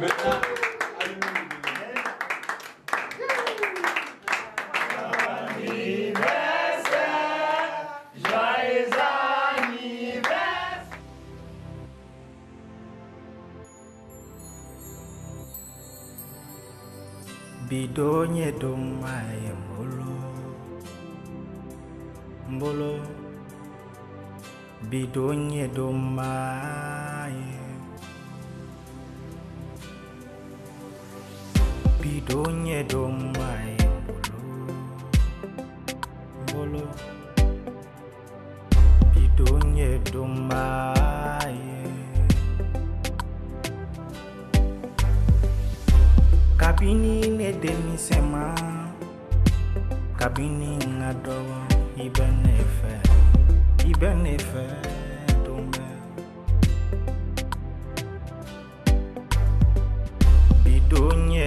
Maintenant, bidonye domaye mbolo. Mbolo. Bidonye domaye bidonye domaye mbolo. Mbolo. Bidonye domaye kabini ne denmisɛn ma kabini n ka dɔgɔ i bɛ ne fɛ i bɛ ne fɛ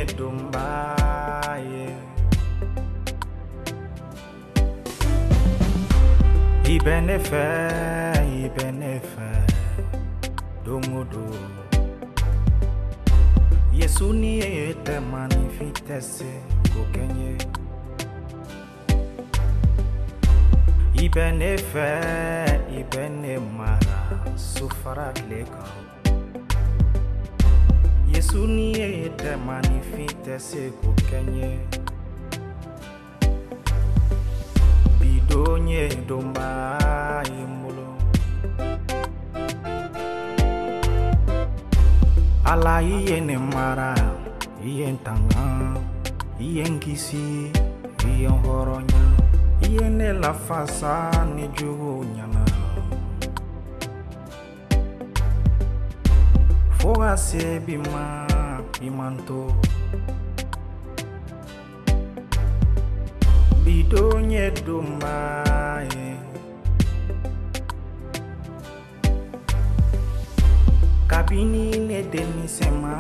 bidon ye donba ye i bɛ ne fɛ i bɛ ne fɛ don o don yesu ni ye tɛ manifin tɛ se ko kɛ n ye i bɛ ne fɛ i bɛ ne mara sofara tile Sunie te manifite se kukenye Bidonye domba imulo Ala iye ne mara iye ntanga iye nkisi iye horonya iye ne la fasa ne nyana fo ka se bi ma i man to bidon ye donba ye kabini ne denmisɛn ma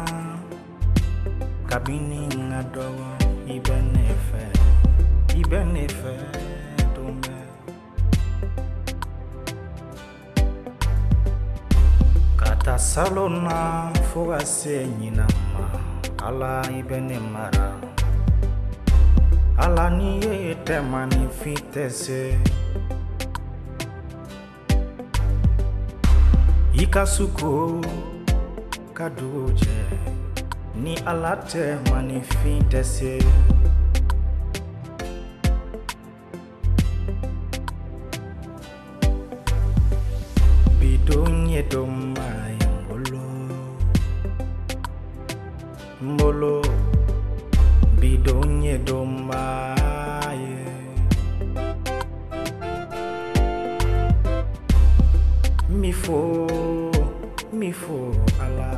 kabini n ka dɔgɔ i bɛ ne fɛ i bɛ ne fɛ taa salon na fo ka ma ala i mara. Ala ni ye tɛ manifin tɛ se. Ni ala tɛ se. Bidon n bolo bidon ye donba ye mi fo mi fo ala.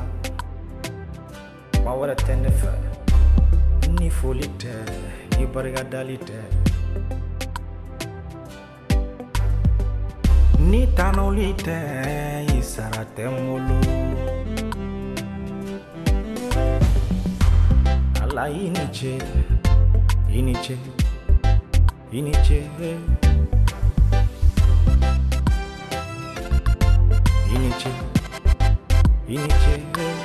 Ma wɛrɛ tɛ ne fɛ ni foli tɛ ni barikadali tɛ ni tanuli tɛ i Aa inice, inice, inice İnice, inice, inice.